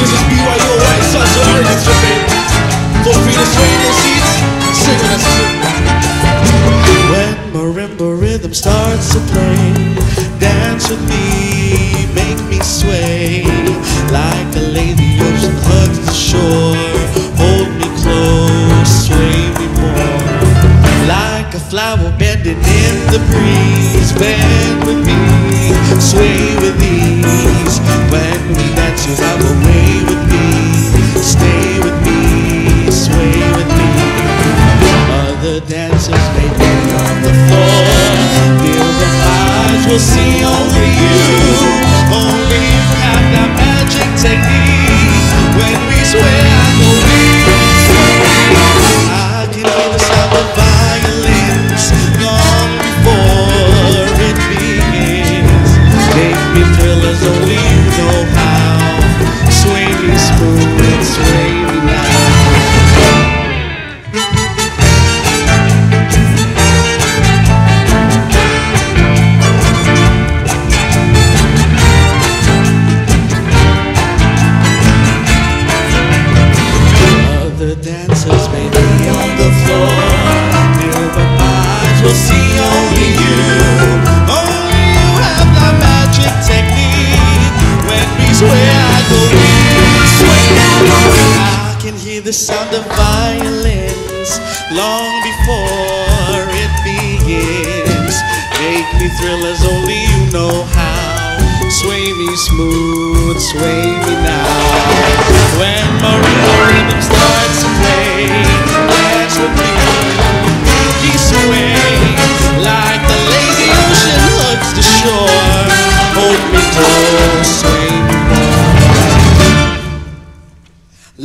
This is Seats. When marimba rhythm starts to play, dance with me, make me sway. Like a lady ocean hugs the shore, hold me close, sway me more. Like a flower bending in the breeze, bend with me, sway with ease. When we dance, you have a way with me, stay with me, sway with me. Other dancers may be on the floor, feel the vibes, we'll see only you. Make me thrill as only the sound of violins long before it begins. Make me thrill as only you know how. Sway me smooth, sway me now. When marimba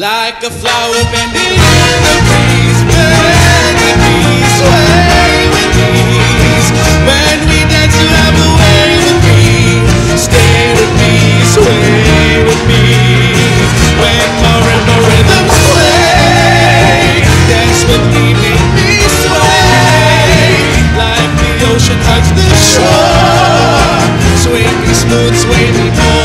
like a flower bending in the breeze. bend we peace, sway with peace, when we dance, you have a way with me. Stay with me, sway with me. When marimba rhythms play, dance with me, make me sway. Like the ocean hugs the shore, sway me smooth, sway me more.